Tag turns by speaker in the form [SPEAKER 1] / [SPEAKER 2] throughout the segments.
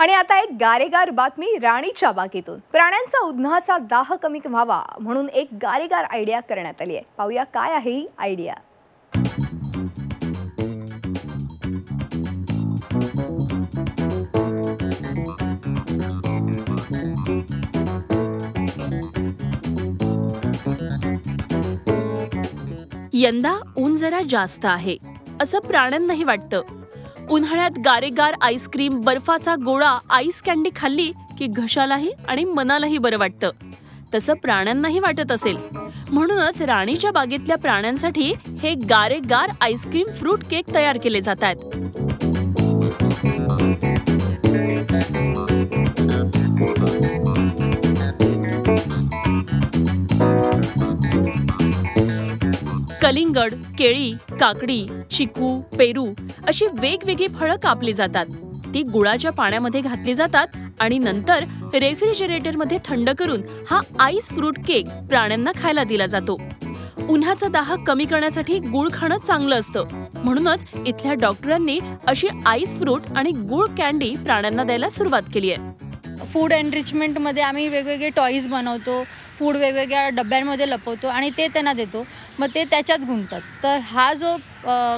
[SPEAKER 1] आणि आता एक गारेगार बातमी राणीच्या बागेतून. प्राण्यांचा उन्हाचा दाह कमी व्हावा म्हणून एक गारेगार आयडिया करण्यात आली आहे. पाहूया काय आहे ही आयडिया.
[SPEAKER 2] यंदा ऊन जरा जास्त आहे. असं प्राण्यांनाही वाटतं. उन्हाळ्यात गारेगार आईस्क्रीम बर्फाचा गोळा आईस कॅन्डी खाल्ली की घशालाही आणि मनालाही बरं वाटतं. तसं प्राण्यांनाही वाटत असेल. म्हणूनच राणीच्या बागेतल्या प्राण्यांसाठी हे गारेगार आईस्क्रीम फ्रूट केक तयार केले जात कलिंगड केळी काकडी चिकू पेरू अशी वेगवेगळी फळं कापली जातात. ती गुळाच्या पाण्यामध्ये घातली जातात आणि नंतर रेफ्रिजरेटरमध्ये थंड करून हा आईस फ्रूट केक प्राण्यांना खायला दिला जातो. उन्हाचा दाह कमी करण्यासाठी गुळ खाणं चांगलं असतं. म्हणूनच इथल्या डॉक्टरांनी अशी आईस फ्रूट आणि गुळ कॅन्डी प्राण्यांना द्यायला सुरुवात केली आहे.
[SPEAKER 3] फूड एनरिचमेंटमध्ये आम्ही वेगवेगळे टॉईज बनवतो फूड वेगवेगळ्या डब्यांमध्ये लपवतो आणि ते त्यांना देतो. मग ते त्याच्यात घुमतात तर हा जो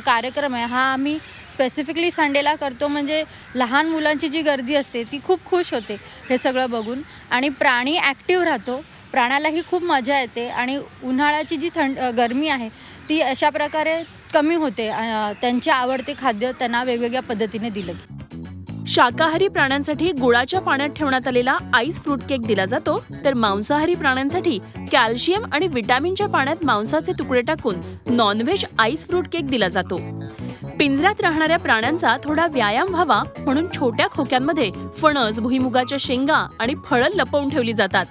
[SPEAKER 3] कार्यक्रम आहे हा आम्ही स्पेसिफिकली संडेला करतो. म्हणजे लहान मुलांची जी गर्दी असते ती खूप खुश होते हे सगळं बघून. आणि प्राणी ॲक्टिव्ह राहतो. प्राण्यालाही खूप मजा येते. आणि उन्हाळ्याची जी थंड गरमी आहे ती अशा प्रकारे कमी होते. त्यांचे आवडते खाद्य त्यांना वेगवेगळ्या पद्धतीने दिलं की
[SPEAKER 2] शाकाहारी प्राण्यांसाठी गुळाच्या पाण्यात ठेवण्यात आलेला आईस फ्रूट केक दिला जातो. तर मांसाहारी प्राण्यांसाठी कॅल्शियम आणि विटॅमिनच्या पाण्यात मांसाचे तुकडे टाकून नॉनव्हेज आईस फ्रूट केक दिला जातो. पिंजऱ्यात राहणाऱ्या प्राण्यांचा थोडा व्यायाम व्हावा म्हणून छोट्या खोक्यांमध्ये फणस भुईमुगाच्या शेंगा आणि फळं लपवून ठेवली जातात.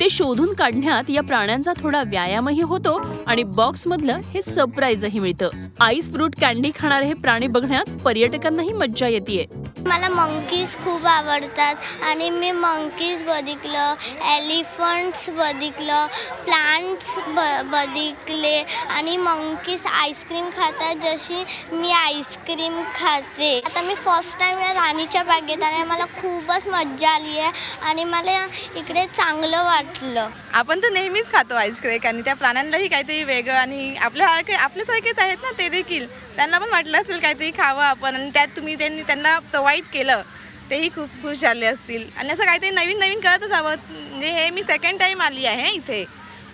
[SPEAKER 2] ते शोधून काढण्यात या प्राण्यांचा थोडा व्यायामही होतो आणि बॉक्समधलं हे सरप्राईजही मिळतं. आईस फ्रूट कॅन्डी खाणारे हे प्राणी बघण्यात पर्यटकांनाही मज्जा येते
[SPEAKER 4] मला मंकीज खूप आवडतात आणि मी मंकीज बघितलं एलिफंट्स बघितलं प्लांट्स ब बघितले आणि मंकीज आईस्क्रीम खातात जशी मी आईस्क्रीम खाते. आता मी फर्स्ट टाईम या राणीच्या बागेत आणि मला खूपच मज्जा आली आहे आणि मला इकडे चांगलं वाटलं.
[SPEAKER 5] आपण तर नेहमीच खातो आईस्क्रीम आणि त्या प्राण्यांनाही काहीतरी वेगळं आणि आपल्या आपल्यासारखेच आहेत ना ते देखील. त्यांना पण वाटलं असेल काहीतरी खावं आपण आणि त्यात तुम्ही त्यांनी त्यांना प्रोव्हाइड केलं तेही खूप खुश झाले असतील. आणि असं काहीतरी नवीन नवीन करतच हवं म्हणजे हे मी सेकंड टाईम आली आहे इथे.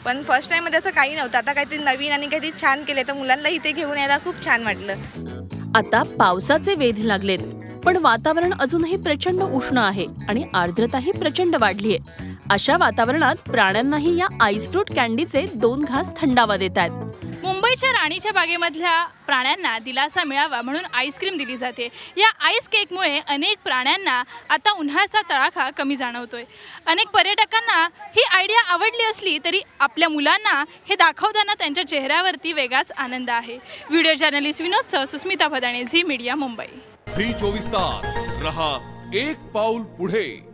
[SPEAKER 5] पण फर्स्ट टाईममध्ये असं काही नव्हतं. आता काहीतरी नवीन आणि काहीतरी छान केले तर मुलांना इथे घेऊन यायला खूप छान वाटलं.
[SPEAKER 2] आता पावसाचे वेध लागलेत. पण वातावरण अजूनही प्रचंड उष्ण आहे आणि आर्द्रताही प्रचंड वाढलीय. अशा वातावरणात प्राण्यांनाही या आईस फ्रूट कॅन्डीचे दोन घास थंडावा देत आहेत
[SPEAKER 6] मुंबईच्या राणीच्या बागेमधल्या प्राण्यांना दिलासा मिळावा म्हणून आईस्क्रीम दिली जाते. या आईस केकमुळे अनेक प्राण्यांना आता उन्हाळ्याचा तडाखा कमी जाणवतोय. अनेक पर्यटकांना ही आयडिया आवडली असली तरी आपल्या मुलांना हे दाखवताना त्यांच्या चेहऱ्यावरती वेगळाच आनंद आहे. व्हिडिओ जर्नलिस्ट विनोद सह सुस्मिता भदाणे झी मीडिया मुंबई.
[SPEAKER 7] झी चोवीस तास. रहा एक पाऊल पुढे.